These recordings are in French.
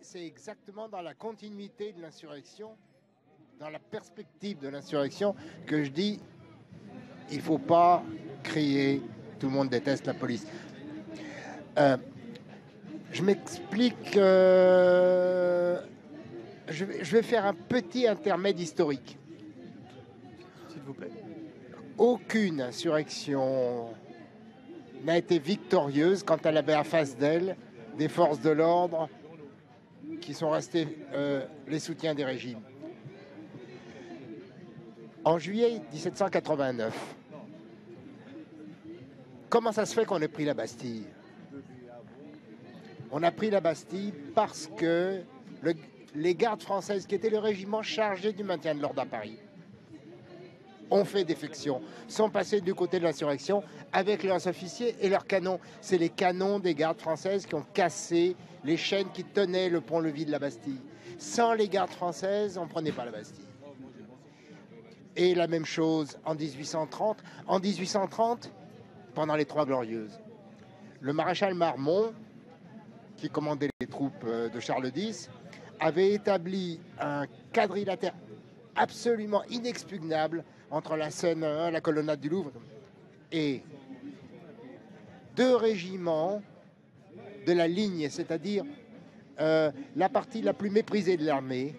C'est exactement dans la continuité de l'insurrection, dans la perspective de l'insurrection, que je dis il ne faut pas crier tout le monde déteste la police. Euh, je m'explique. Euh, je, vais faire un petit intermède historique. S'il vous plaît. Aucune insurrection n'a été victorieuse quand elle avait en face d'elle des forces de l'ordre qui sont restées euh, les soutiens des régimes. En juillet 1789, comment ça se fait qu'on ait pris la Bastille? On a pris la Bastille parce que les gardes françaises, qui étaient le régiment chargé du maintien de l'ordre à Paris, ont fait défection, sont passés du côté de l'insurrection avec leurs officiers et leurs canons. C'est les canons des gardes françaises qui ont cassé les chaînes qui tenaient le pont-levis de la Bastille. Sans les gardes françaises, on ne prenait pas la Bastille. Et la même chose en 1830. En 1830, pendant les Trois Glorieuses, le maréchal Marmont, qui commandait les troupes euh, de Charles X, avait établi un quadrilatère absolument inexpugnable entre la Seine, hein, la colonnade du Louvre, et deux régiments de la ligne, c'est-à-dire euh, la partie la plus méprisée de l'armée,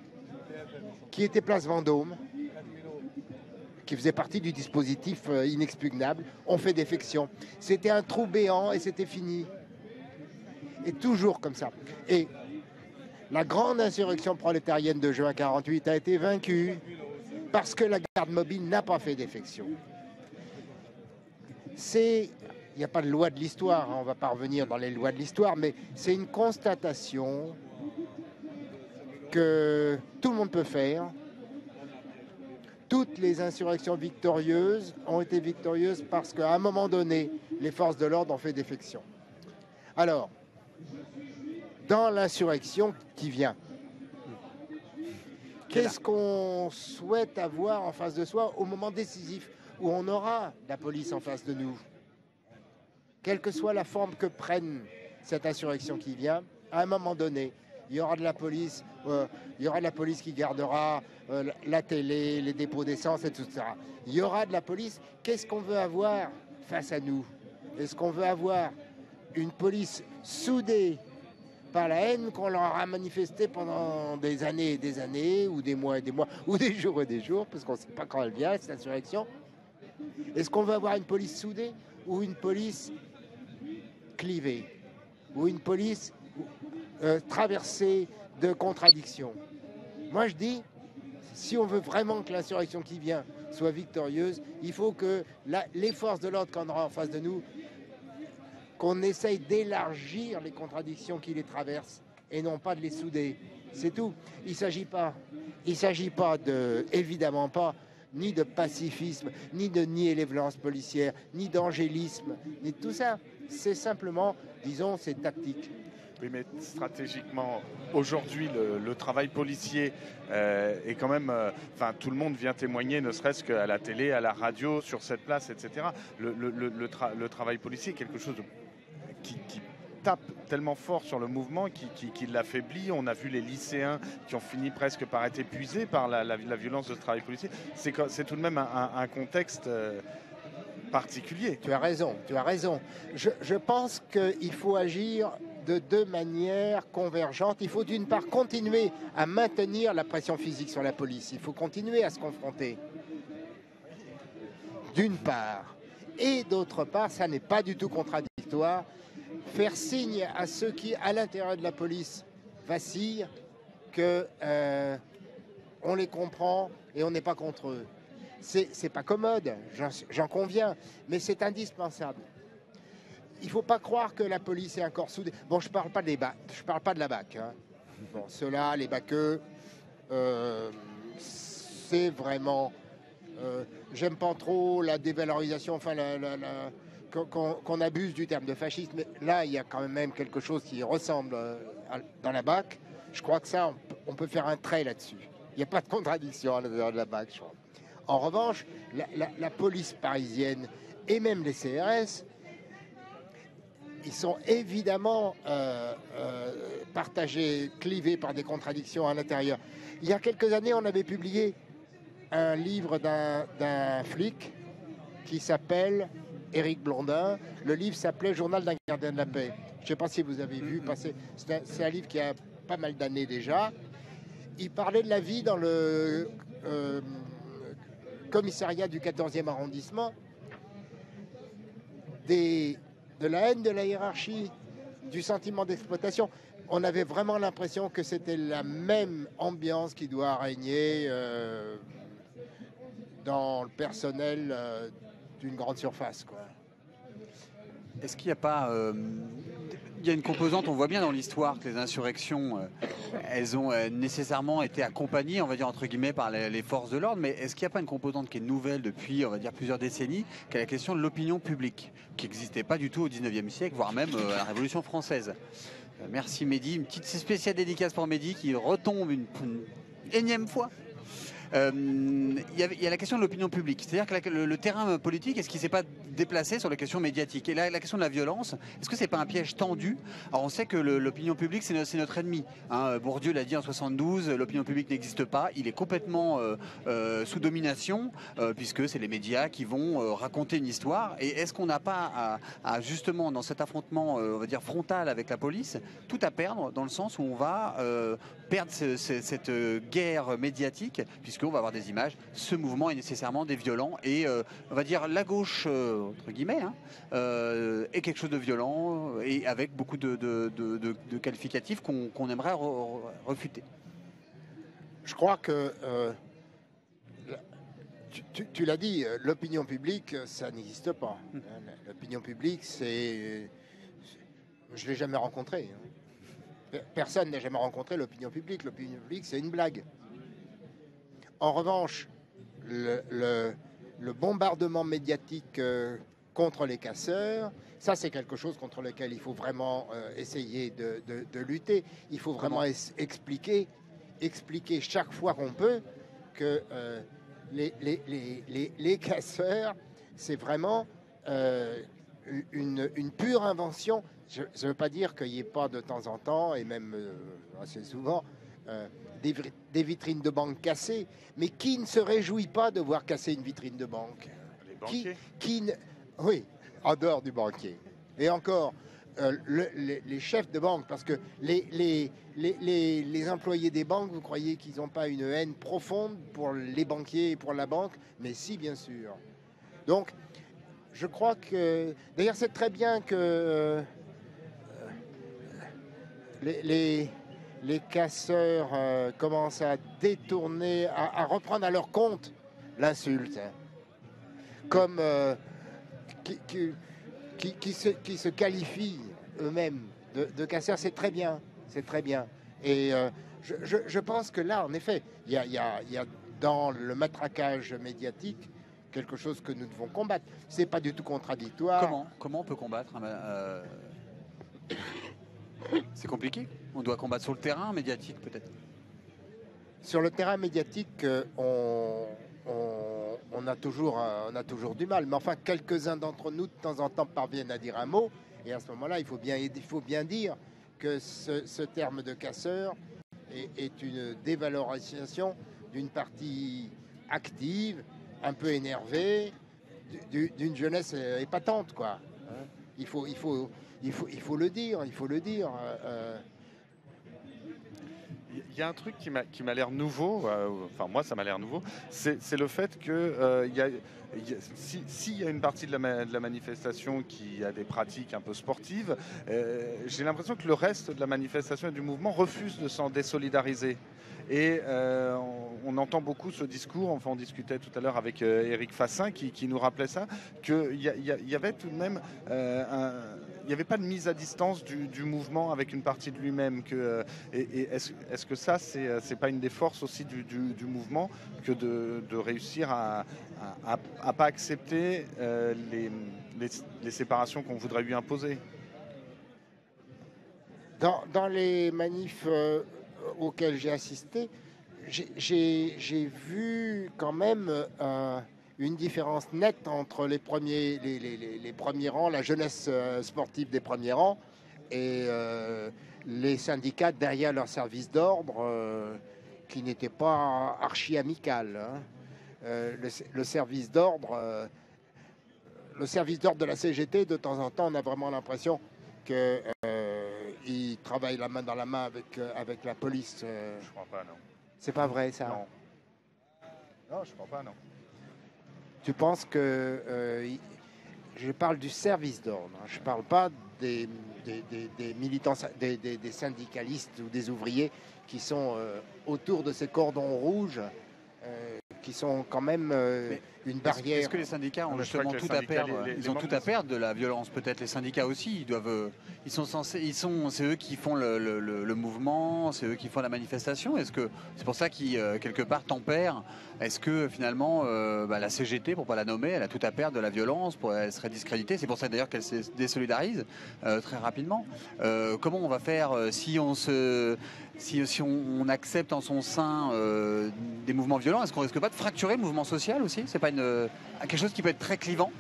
qui était place Vendôme, qui faisait partie du dispositif euh, inexpugnable, ont fait défection. C'était un trou béant et c'était fini. Et toujours comme ça. Et la grande insurrection prolétarienne de juin 48 a été vaincue parce que la garde mobile n'a pas fait défection. C'est, il n'y a pas de loi de l'histoire, hein, on ne va pas revenir dans les lois de l'histoire, mais c'est une constatation que tout le monde peut faire. Toutes les insurrections victorieuses ont été victorieuses parce qu'à un moment donné, les forces de l'ordre ont fait défection. Alors, dans l'insurrection qui vient, Qu'est-ce qu'on souhaite avoir en face de soi au moment décisif où on aura la police en face de nous? Quelle que soit la forme que prenne cette insurrection qui vient, à un moment donné, il y aura de la police, euh, il y aura la police qui gardera euh, la télé, les dépôts d'essence et tout ça. Il y aura de la police. Qu'est-ce qu'on veut avoir face à nous? Est-ce qu'on veut avoir une police soudée par la haine qu'on leur a manifestée pendant des années et des années, ou des mois et des mois, ou des jours et des jours, parce qu'on ne sait pas quand elle vient, cette insurrection. Est-ce qu'on veut avoir une police soudée ou une police clivée Ou une police euh, traversée de contradictions? Moi, je dis, si on veut vraiment que l'insurrection qui vient soit victorieuse, il faut que les forces de l'ordre qu'on aura en face de nous qu'on essaye d'élargir les contradictions qui les traversent et non pas de les souder. C'est tout. Il ne s'agit pas, il s'agit pas de, évidemment pas, ni de pacifisme, ni de nier les violences policières, ni d'angélisme, ni de tout ça. C'est simplement, disons, c'est tactique. Oui, mais stratégiquement, aujourd'hui, le, travail policier euh, est quand même. Euh, enfin, tout le monde vient témoigner, ne serait-ce qu'à la télé, à la radio, sur cette place, etc. Le, le travail policier est quelque chose de qui, tape tellement fort sur le mouvement qui, l'affaiblit. On a vu les lycéens qui ont fini presque par être épuisés par la, violence de ce travail policier. C'est tout de même un, contexte euh, particulier. Tu as raison, tu as raison. Je, pense qu'il faut agir de deux manières convergentes. Il faut d'une part continuer à maintenir la pression physique sur la police. Il faut continuer à se confronter. D'une part. Et d'autre part, ça n'est pas du tout contradictoire faire signe à ceux qui, à l'intérieur de la police, vacillent, que euh, on les comprend et on n'est pas contre eux. C'est pas commode, j'en conviens, mais c'est indispensable. Il ne faut pas croire que la police est encore soudée. Bon, je ne parle pas je parle pas de la BAC. Hein. Bon, ceux-là, les baqueux, euh, c'est vraiment. Euh, j'aime pas trop la dévalorisation, enfin la qu'on abuse du terme de fascisme, là, il y a quand même quelque chose qui ressemble euh, dans la BAC. Je crois que ça, on, peut faire un trait là-dessus. Il n'y a pas de contradiction à l'intérieur de la BAC, je crois. En revanche, la, police parisienne et même les CRS, ils sont évidemment euh, euh, partagés, clivés par des contradictions à l'intérieur. Il y a quelques années, on avait publié un livre d'un flic qui s'appelle Éric Blondin. Le livre s'appelait Journal d'un gardien de la paix. Je ne sais pas si vous avez vu passer. C'est un, livre qui a pas mal d'années déjà. Il parlait de la vie dans le euh, commissariat du 14e arrondissement, des, de la haine de la hiérarchie, du sentiment d'exploitation. On avait vraiment l'impression que c'était la même ambiance qui doit régner euh, dans le personnel euh, d'une grande surface. Est-ce qu'il n'y a pas. Euh, il y a une composante, on voit bien dans l'histoire que les insurrections, elles ont nécessairement été accompagnées, on va dire entre guillemets, par les, forces de l'ordre, mais est-ce qu'il n'y a pas une composante qui est nouvelle depuis, on va dire, plusieurs décennies, qui est la question de l'opinion publique, qui n'existait pas du tout au 19e siècle, voire même à la Révolution française? Merci Mehdi, une petite spéciale dédicace pour Mehdi qui retombe une énième fois euh, il y, a la question de l'opinion publique. C'est-à-dire que le, terrain politique, est-ce qu'il ne s'est pas déplacé sur la question médiatique Et là, la question de la violence, est-ce que ce n'est pas un piège tendu? Alors on sait que l'opinion publique, c'est notre ennemi. Hein. Bourdieu l'a dit en 72, l'opinion publique n'existe pas. Il est complètement euh, euh, sous domination, puisque c'est les médias qui vont raconter une histoire. Et est-ce qu'on n'a pas justement, dans cet affrontement, on va dire, frontal avec la police, tout à perdre, dans le sens où on va perdre cette guerre médiatique, puisqu'on va avoir des images. Ce mouvement est nécessairement des violents et euh, on va dire la gauche, euh, entre guillemets, hein, euh, est quelque chose de violent et avec beaucoup de, qualificatifs qu'on aimerait refuter. Je crois que tu, l'as dit, l'opinion publique, ça n'existe pas. Hum. L'opinion publique, c'est. Je ne l'ai jamais rencontré. Hein. Personne n'a jamais rencontré l'opinion publique. L'opinion publique, c'est une blague. En revanche, le, bombardement médiatique euh, contre les casseurs, ça c'est quelque chose contre lequel il faut vraiment euh, essayer de, lutter. Il faut vraiment expliquer, expliquer chaque fois qu'on peut que euh, les, casseurs, c'est vraiment une, une, pure invention. Je ne veux pas dire qu'il n'y ait pas de temps en temps, et même assez souvent, des, vitrines de banque cassées, mais qui ne se réjouit pas de voir casser une vitrine de banque? Les banquiers qui, Oui, en dehors du banquier. Et encore, euh, les, chefs de banque, parce que les, les, les employés des banques, vous croyez qu'ils n'ont pas une haine profonde pour les banquiers et pour la banque? Mais si, bien sûr. Donc, je crois que... D'ailleurs, c'est très bien que euh, les, les casseurs euh, commencent à détourner, à, reprendre à leur compte l'insulte. Hein. Comme euh, qui, se, qualifient eux-mêmes de, casseurs, c'est très bien. C'est très bien. Et euh, je, pense que là, en effet, il y a, dans le matraquage médiatique quelque chose que nous devons combattre. C'est pas du tout contradictoire. Comment, Comment on peut combattre c'est compliqué On doit combattre sur le terrain médiatique peut-être Sur le terrain médiatique, euh, on, on, a toujours, euh, on a toujours du mal. Mais enfin, quelques-uns d'entre nous, de temps en temps, parviennent à dire un mot. Et à ce moment-là, il, faut bien, il faut bien dire que ce, terme de casseur est, une dévalorisation d'une partie active, un peu énervée, d'une jeunesse euh, épatante. Quoi. Hein. Il faut, le dire. Euh, euh. Il y a un truc qui m'a l'air nouveau, euh, enfin moi ça m'a l'air nouveau, c'est le fait que s'il y a une partie de la, manifestation qui a des pratiques un peu sportives, j'ai l'impression que le reste de la manifestation et du mouvement refuse de s'en désolidariser. Et on, entend beaucoup ce discours, enfin on discutait tout à l'heure avec Eric Fassin qui, nous rappelait ça, qu'il y, y, avait tout de même un il n'y avait pas de mise à distance du, mouvement avec une partie de lui-même. Euh, et, est-ce, que ça, c'est, n'est euh, pas une des forces aussi du, mouvement que de, réussir à ne pas accepter euh, les, séparations qu'on voudrait lui imposer? Dans, les manifs auxquels j'ai assisté, j'ai, vu quand même une différence nette entre les premiers, les, les- premiers rangs, la jeunesse euh, sportive des premiers rangs et euh, les syndicats derrière leur service d'ordre euh, qui n'était pas archi amical. hein. Euh, le, service d'ordre, euh, le service d'ordre de la CGT, de temps en temps, on a vraiment l'impression que euh, il travaille la main dans la main avec, euh, avec la police. euh. Je crois pas, non. C'est pas vrai ça? Non. Non, je crois pas, non. Tu penses que euh, il- je parle du service d'ordre, hein. je parle pas des, des- des- des militants, sy- des, des- des syndicalistes ou des ouvriers qui sont euh, autour de ces cordons rouges, qui sont quand même euh, une barrière. est-ce que les syndicats ont crois justement tout à perdre les- les- Ils les ont tout à de- perdre de la violence. Peut-être les syndicats aussi. Ils doivent. euh, Ils sont censés. Ils sont. C'est eux qui font le, le- le- le mouvement. C'est eux qui font la manifestation. Est-ce que c'est pour ça qu'ils euh, quelque part tempèrent Est-ce que finalement euh, bah, la CGT, pour pas la nommer, elle a tout à perdre de la violence. Pour, elle serait discréditée. C'est pour ça d'ailleurs qu'elle se désolidarise euh, très rapidement. Euh, comment on va faire euh, si on se si, si on, on accepte en son sein euh, des mouvements violents, est-ce qu'on risque pas de fracturer le mouvement social aussi? C'est pas une, euh, quelque chose qui peut être très clivant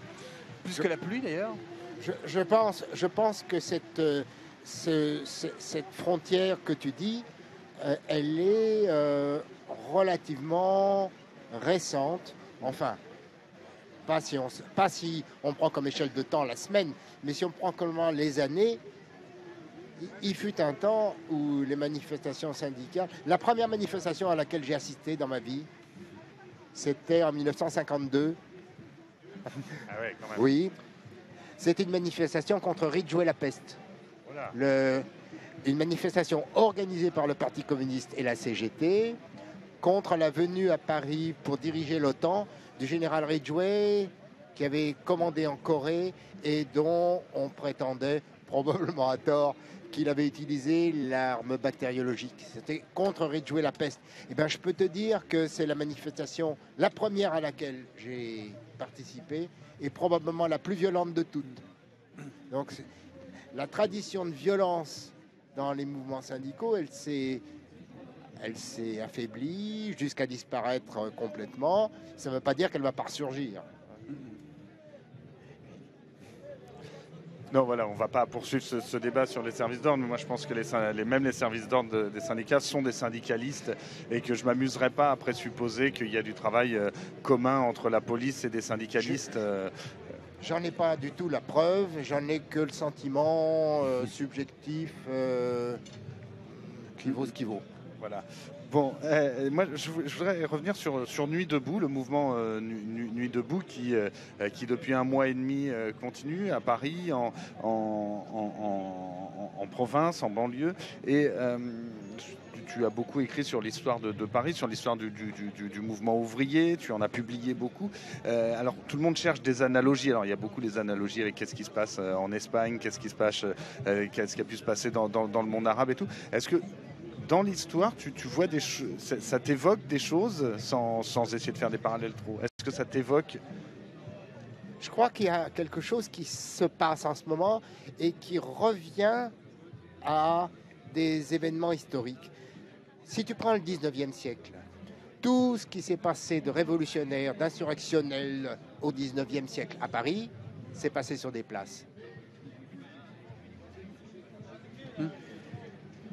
Plus que la pluie d'ailleurs? Je, je pense, je pense que cette, euh, ce- ce- cette frontière que tu dis, euh, elle est relativement récente. Enfin, pas si, on, s- pas si on prend comme échelle de temps la semaine, mais si on prend comme les années, il- fut un temps où les manifestations syndicales. La première manifestation à laquelle j'ai assisté dans ma vie, c'était en 1952. Ah ouais, quand même. Oui. C'était une manifestation contre Ridgeway la peste. Voilà. Le- une manifestation organisée par le Parti communiste et la CGT contre la venue à Paris pour diriger l'OTAN du général Ridgway qui avait commandé en Corée et dont on prétendait, probablement à tort, qu'il avait utilisé l'arme bactériologique. C'était contre Ridgway la peste. Eh bien, je peux te dire que c'est la manifestation, la première à laquelle j'ai participé et probablement la plus violente de toutes. Donc, la tradition de violence dans les mouvements syndicaux, elle s'est, elle s'est affaiblie jusqu'à disparaître complètement. Ça ne veut pas dire qu'elle ne va pas ressurgir. Non, voilà, on ne va pas poursuivre ce, débat sur les services d'ordre, mais moi je pense que les, même les services d'ordre de- des syndicats sont des syndicalistes et que je ne m'amuserai pas à présupposer qu'il y a du travail euh, commun entre la police et des syndicalistes. euh, J'en ai pas du tout la preuve, j'en ai que le sentiment euh, subjectif qui vaut ce qui vaut. Voilà. Bon, euh, moi je, vou- je voudrais revenir sur, sur Nuit debout, le mouvement euh, Nu- Nu- Nuit debout qui, euh, qui depuis un mois et demi continue à Paris, en, en, province, en banlieue. Et tu, as beaucoup écrit sur l'histoire de, Paris, sur l'histoire du, du- mouvement ouvrier, tu en as publié beaucoup. Alors tout le monde cherche des analogies. Alors il y a beaucoup des analogies avec qu'est-ce qui se passe en Espagne, qu'est-ce qui se passe, qu'est-ce qui a pu se passer dans, dans- dans le monde arabe et tout. Est-ce que dans l'histoire, tu, tu vois des choses, ça, ça t'évoque des choses sans, sans essayer de faire des parallèles trop. Est-ce que ça t'évoque? Je crois qu'il y a quelque chose qui se passe en ce moment et qui revient à des événements historiques. Si tu prends le 19e siècle, tout ce qui s'est passé de révolutionnaire, d'insurrectionnel au 19e siècle à Paris, s'est passé sur des places.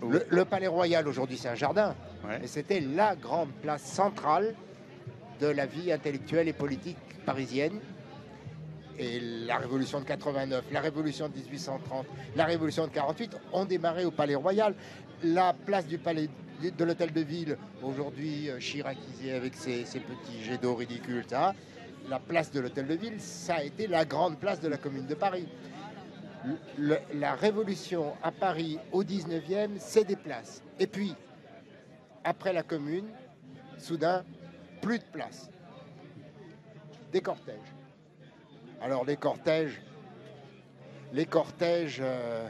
Le, le Palais Royal aujourd'hui, c'est un jardin. Ouais. C'était la grande place centrale de la vie intellectuelle et politique parisienne. Et la révolution de 89, la révolution de 1830, la révolution de 48 ont démarré au Palais Royal. La place du palais de l'hôtel de ville, aujourd'hui euh, chiracisée avec ses, ses petits jets d'eau ridicules, ça, la place de l'hôtel de ville, ça a été la grande place de la commune de Paris. La révolution à Paris au 19e, c'est des places. Et puis, après la commune, soudain, plus de place. Des cortèges. Alors les cortèges, les cortèges, euh,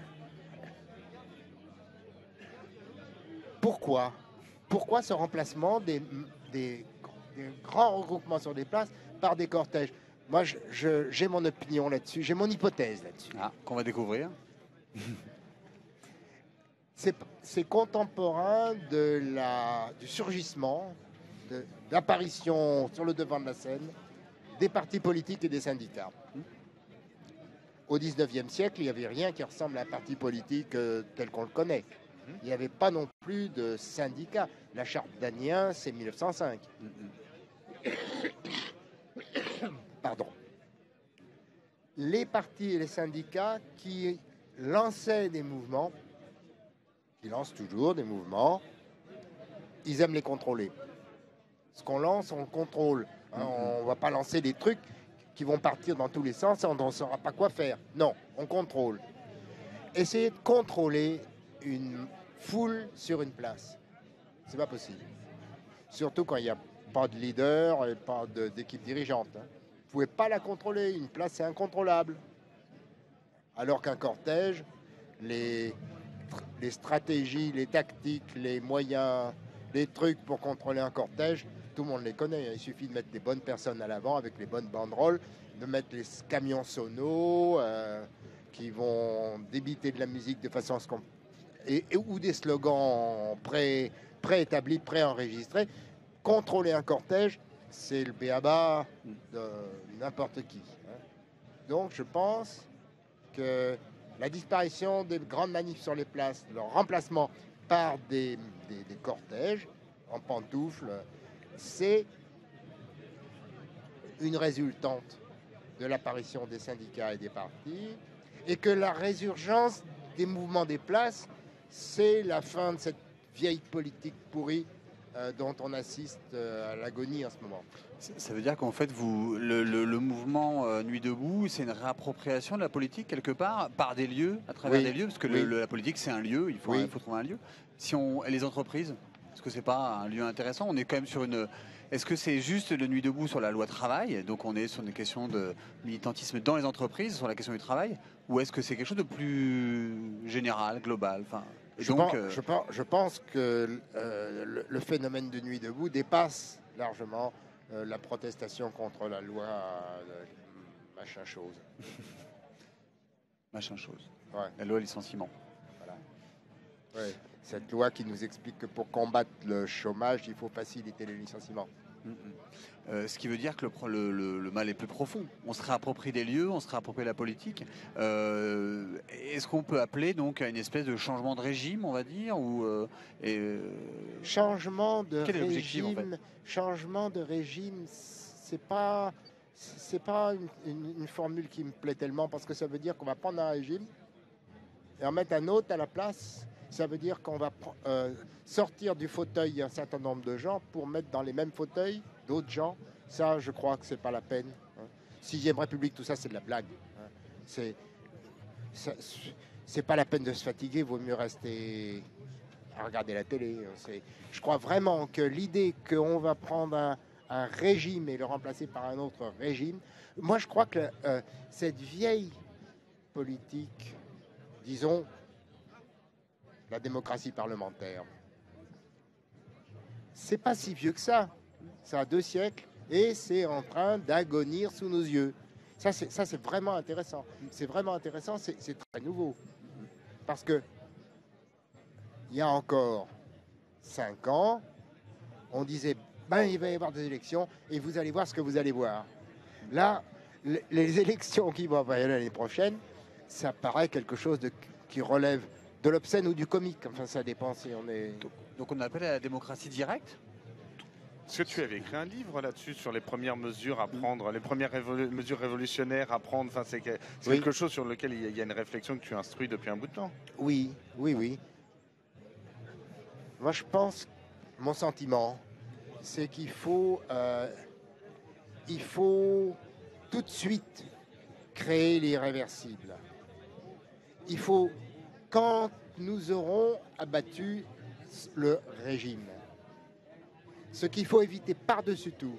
pourquoi? Pourquoi ce remplacement des grands regroupements sur des places par des cortèges? Moi, j'ai mon opinion là-dessus, j'ai mon hypothèse là-dessus. Ah, qu'on va découvrir. c'est contemporain de la, du surgissement, de l'apparition sur le devant de la scène des partis politiques et des syndicats. Au 19e siècle, il n'y avait rien qui ressemble à un parti politique euh, tel qu'on le connaît. Il n'y avait pas non plus de syndicats. La charte d'Aniens, c'est 1905. Pardon. Les partis et les syndicats qui lançaient des mouvements, qui lancent toujours des mouvements, ils aiment les contrôler. Ce qu'on lance, on le contrôle. Hein, on ne va pas lancer des trucs qui vont partir dans tous les sens et on ne saura pas quoi faire. Non, on contrôle. Essayer de contrôler une foule sur une place, c'est pas possible. Surtout quand il n'y a pas de leader et pas d'équipe dirigeante. Hein. Vous pouvez pas la contrôler. Une place, c'est incontrôlable. Alors qu'un cortège, les, stratégies, les tactiques, les moyens, les trucs pour contrôler un cortège, tout le monde les connaît. Il suffit de mettre les bonnes personnes à l'avant avec les bonnes banderoles, de mettre les camions sonos euh, qui vont débiter de la musique de façon à ce qu'on. Et, ou des slogans pré, préétablis, préenregistrés. Contrôler un cortège, c'est le béaba de n'importe qui. Hein. Donc je pense que la disparition des grandes manifs sur les places, leur remplacement par des, des cortèges en pantoufles, c'est une résultante de l'apparition des syndicats et des partis, et que la résurgence des mouvements des places, c'est la fin de cette vieille politique pourrie dont on assiste euh, à l'agonie en ce moment. Ça veut dire qu'en fait, vous, le, mouvement euh, Nuit debout, c'est une réappropriation de la politique quelque part par des lieux, à travers des lieux, parce que la politique c'est un lieu, il faut, il faut trouver un lieu. Si on, et les entreprises, est-ce que c'est pas un lieu intéressant? On est quand même sur une. Est-ce que c'est juste le nuit debout sur la loi travail? Donc on est sur une question de militantisme dans les entreprises, sur la question du travail? Ou est-ce que c'est quelque chose de plus général, global? Enfin, je, donc, pense, euh, je, pense, je, pense, que euh, le, phénomène de nuit debout dépasse largement euh, la protestation contre la loi machin chose. machin chose. La loi licenciement. Voilà. Ouais cette loi qui nous explique que pour combattre le chômage, il faut faciliter les licenciements. Euh, ce qui veut dire que le, mal est plus profond. On se réapproprie des lieux, on se réapproprie la politique. Euh, est-ce qu'on peut appeler donc à une espèce de changement de régime, on va dire ou, euh, Changement de régime. Changement de régime, c'est pas c'est pas une, formule qui me plaît tellement parce que ça veut dire qu'on va prendre un régime et en mettre un autre à la place ça veut dire qu'on va euh, sortir du fauteuil un certain nombre de gens pour mettre dans les mêmes fauteuils d'autres gens. Ça, je crois que c'est pas la peine. Hein. Sixième République, tout ça, c'est de la blague. Hein. C'est pas la peine de se fatiguer. Vaut mieux rester à regarder la télé. Hein. Je crois vraiment que l'idée qu'on va prendre un, régime et le remplacer par un autre régime, moi, je crois que euh, cette vieille politique, disons, la démocratie parlementaire. C'est pas si vieux que ça. Ça a deux siècles et c'est en train d'agonir sous nos yeux. Ça, c'est vraiment intéressant. C'est vraiment intéressant, c'est très nouveau. Parce que il y a encore cinq ans, on disait ben, il va y avoir des élections et vous allez voir ce que vous allez voir. Là, les élections qui vont avoir l'année prochaine, ça paraît quelque chose de, qui relève de l'obscène ou du comique. Enfin, ça dépend si on est. Donc, on appelle à la démocratie directe est-ce que tu avais écrit un livre là-dessus sur les premières mesures à prendre, les premières mesures révolutionnaires à prendre? Enfin, C'est quelque chose sur lequel il y a une réflexion que tu instruis depuis un bout de temps. Oui, oui, oui. Moi, je pense, mon sentiment, c'est qu'il faut, euh, il faut tout de suite créer l'irréversible. Il faut quand nous aurons abattu le régime. Ce qu'il faut éviter par-dessus tout,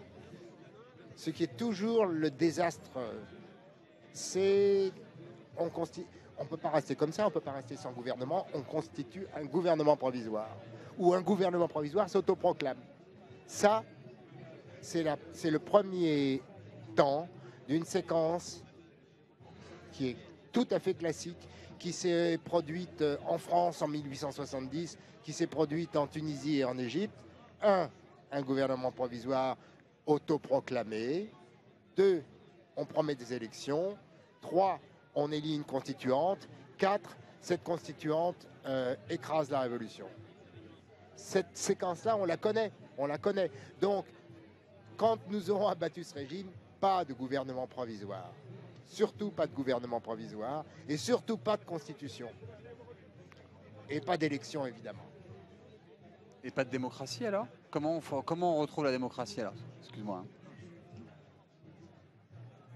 ce qui est toujours le désastre, c'est on ne peut pas rester comme ça, on ne peut pas rester sans gouvernement, on constitue un gouvernement provisoire. Ou un gouvernement provisoire s'autoproclame. Ça, c'est le premier temps d'une séquence qui est tout à fait classique qui s'est produite euh, en France en 1870, qui s'est produite en Tunisie et en Égypte. Un, un gouvernement provisoire autoproclamé, Deux, on promet des élections. Trois, on élit une constituante. Quatre, cette constituante euh, écrase la révolution. Cette séquence-là, on la connaît. On la connaît. Donc, quand nous aurons abattu ce régime, pas de gouvernement provisoire. Surtout pas de gouvernement provisoire. Et surtout pas de constitution. Et pas d'élection, évidemment. Et pas de démocratie alors? Comment on, comment on retrouve la démocratie alors? Excuse-moi. Hein.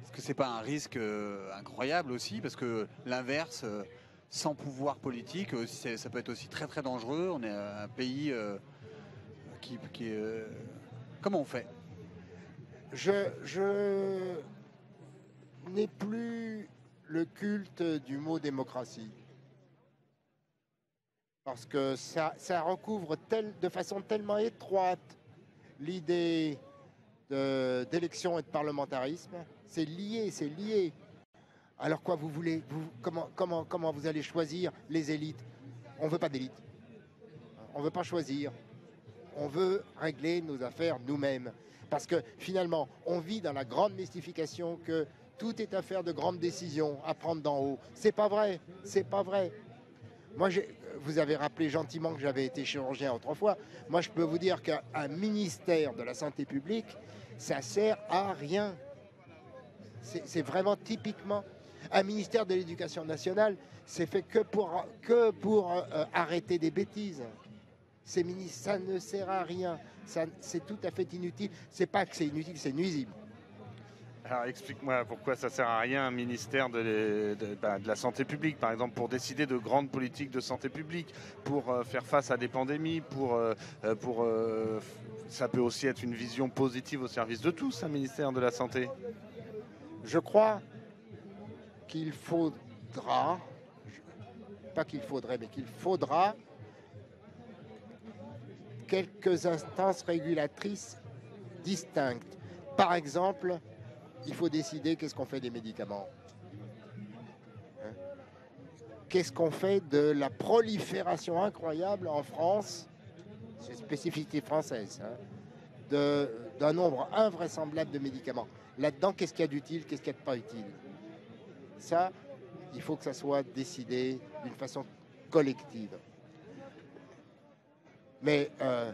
Est-ce que c'est pas un risque euh, incroyable aussi? Parce que l'inverse, euh, sans pouvoir politique, ça peut être aussi très très dangereux. On est un pays euh, qui, qui Comment on fait? Je, je n'ai plus le culte du mot démocratie parce que ça, recouvre de façon tellement étroite l'idée d'élection et de parlementarisme. C'est lié, c'est lié. Alors quoi vous voulez comment, comment, comment vous allez choisir les élites? On ne veut pas d'élite. On ne veut pas choisir. On veut régler nos affaires nous-mêmes. Parce que finalement, on vit dans la grande mystification que tout est affaire de grandes décisions à prendre d'en haut. C'est pas vrai. C'est pas vrai. Moi, vous avez rappelé gentiment que j'avais été chirurgien autrefois. Moi, je peux vous dire qu'un ministère de la santé publique, ça sert à rien. C'est vraiment typiquement un ministère de l'éducation nationale, c'est fait que pour, euh, arrêter des bêtises. Ces ministres, ça ne sert à rien. C'est tout à fait inutile. C'est pas que c'est inutile, c'est nuisible. Alors explique-moi pourquoi ça sert à rien un ministère de, bah, la santé publique, par exemple, pour décider de grandes politiques de santé publique, pour euh, faire face à des pandémies, pour, euh, euh, ça peut aussi être une vision positive au service de tous, un ministère de la santé. Je crois qu'il faudra, pas qu'il faudrait, mais qu'il faudra quelques instances régulatrices distinctes. Par exemple, il faut décider qu'est-ce qu'on fait des médicaments. Hein? qu'est-ce qu'on fait de la prolifération incroyable en France, c'est spécificité française, hein, d'un nombre invraisemblable de médicaments? Là-dedans, qu'est-ce qu'il y a d'utile, qu'est-ce qu'il y a de pas utile? Ça, il faut que ça soit décidé d'une façon collective. Mais euh,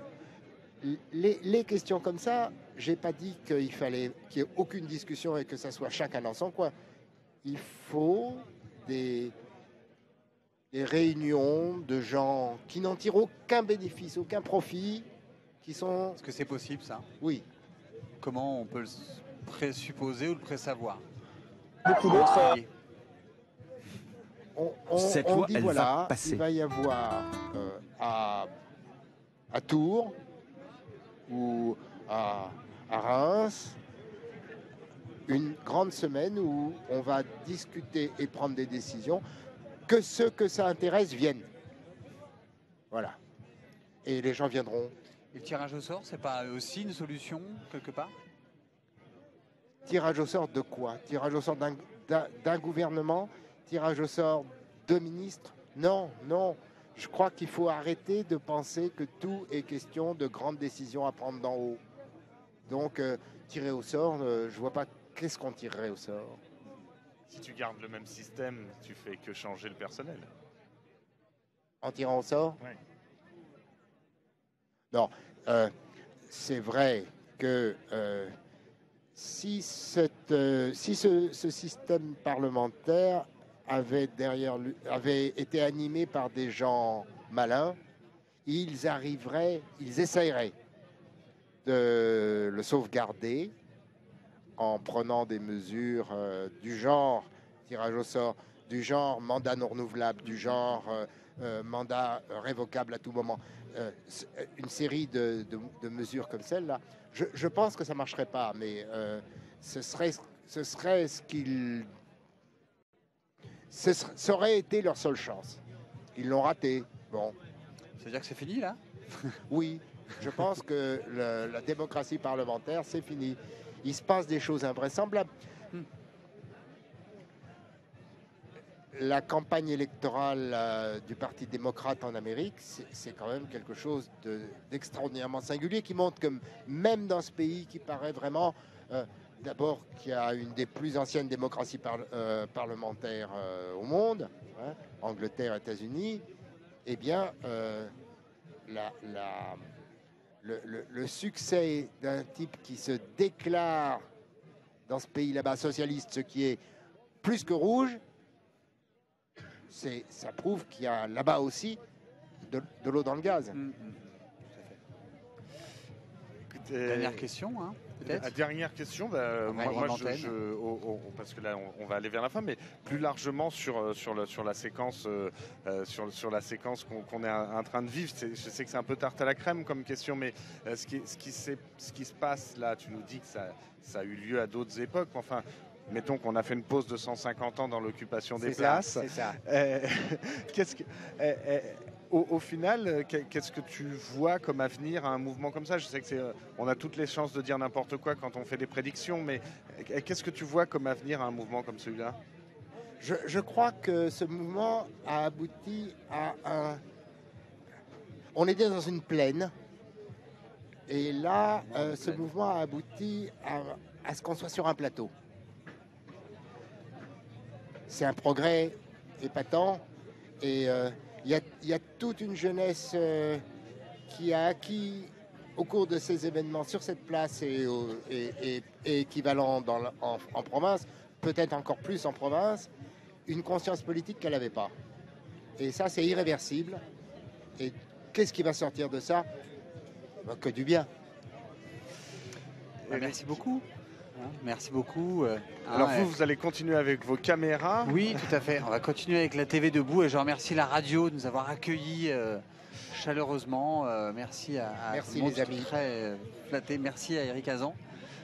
les, questions comme ça, j'ai pas dit qu'il fallait qu'il n'y ait aucune discussion et que ça soit chacun dans son coin. Il faut des, des réunions de gens qui n'en tirent aucun bénéfice, aucun profit, qui sont. Est-ce que c'est possible ça? Oui. Comment on peut le présupposer ou le présavoir? Beaucoup d'autres. On, on, dit voilà, il va y avoir euh, à, à Tours ou à, Reims, une grande semaine où on va discuter et prendre des décisions, que ceux que ça intéresse viennent. Voilà. Et les gens viendront. Et le tirage au sort, c'est pas aussi une solution quelque part? Tirage au sort de quoi? Tirage au sort d'un gouvernement? Tirage au sort de ministres? Non, non. Je crois qu'il faut arrêter de penser que tout est question de grandes décisions à prendre d'en haut. Donc, euh, tirer au sort, euh, je vois pas qu'est-ce qu'on tirerait au sort. Si tu gardes le même système, tu fais que changer le personnel. En tirant au sort Oui. Non, euh, c'est vrai que si, cette, si ce, système parlementaire avait, derrière avait été animé par des gens malins, ils arriveraient, ils essaieraient de le sauvegarder en prenant des mesures euh, du genre tirage au sort, du genre mandat non renouvelable, du genre euh, euh, mandat révocable à tout moment, une série de, mesures comme celle-là. Je, pense que ça ne marcherait pas, mais ce, serait, ce serait ce qu'il... Ce, ça aurait été leur seule chance. Ils l'ont raté. Bon. C'est-à-dire que c'est fini là? Oui, je pense que la démocratie parlementaire, c'est fini. Il se passe des choses invraisemblables. La campagne électorale euh, du Parti démocrate en Amérique, c'est quand même quelque chose d'extraordinairement singulier qui montre que même dans ce pays qui paraît vraiment... Euh, d'abord qui a une des plus anciennes démocraties euh, parlementaires au monde, hein, Angleterre, États-Unis, eh bien, euh, le, succès d'un type qui se déclare dans ce pays là-bas socialiste, ce qui est plus que rouge, ça prouve qu'il y a là-bas aussi de, l'eau dans le gaz. Mm, mm. Dernière question, hein, Dernière question, bah, moi, je, parce que là on, va aller vers la fin, mais plus largement sur, euh, sur, sur la séquence, euh, euh, sur, sur la séquence qu'on est en train de vivre. Je sais que c'est un peu tarte à la crème comme question, mais ce, qui, ce, qui ce qui se passe là, tu nous dis que ça, ça a eu lieu à d'autres époques. Enfin, mettons qu'on a fait une pause de 150 ans dans l'occupation des places. C'est ça. Qu'est-ce que au, final, euh, qu'est-ce que tu vois comme avenir à un mouvement comme ça? Je sais que c'est, euh, on a toutes les chances de dire n'importe quoi quand on fait des prédictions, mais euh, qu'est-ce que tu vois comme avenir à un mouvement comme celui-là? Je, crois que ce mouvement a abouti à un. On était dans une plaine, et là, ce mouvement a abouti à, ce qu'on soit sur un plateau. C'est un progrès épatant, et il y, a, toute une jeunesse euh, qui a acquis au cours de ces événements sur cette place et, équivalent en, province, peut-être encore plus en province, une conscience politique qu'elle n'avait pas. Et ça, c'est irréversible. Et qu'est-ce qui va sortir de ça? Bah, Que du bien. Bah, merci beaucoup. Hein, merci beaucoup. Euh, Alors vous, vous allez continuer avec vos caméras Oui, tout à fait. On va continuer avec la TV debout et je remercie la radio de nous avoir accueillis euh, chaleureusement. Euh, merci à, merci les amis. Très flatté. Merci à Eric Azan.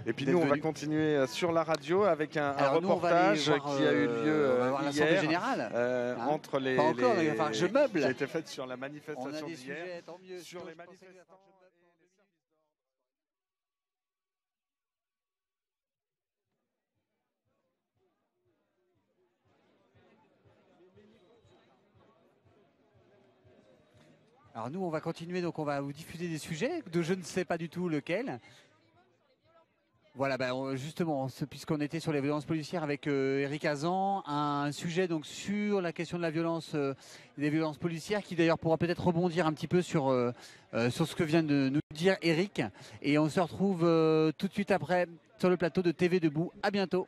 Et puis nous, on va continuer sur la radio avec un, reportage qui a eu lieu hier, générale hein entre les, Pas encore, les... Enfin, je meuble. Qui a été faite sur la manifestation d'hier. Sur les manifestations. Alors nous, on va continuer, donc on va vous diffuser des sujets de je ne sais pas du tout lequel. Voilà, ben, justement, puisqu'on était sur les violences policières avec euh, Eric Azan, un sujet donc sur la question de la violence, euh, des violences policières, qui d'ailleurs pourra peut-être rebondir un petit peu sur euh, ce que vient de nous dire Eric. Et on se retrouve tout de suite après sur le plateau de TV Debout. À bientôt.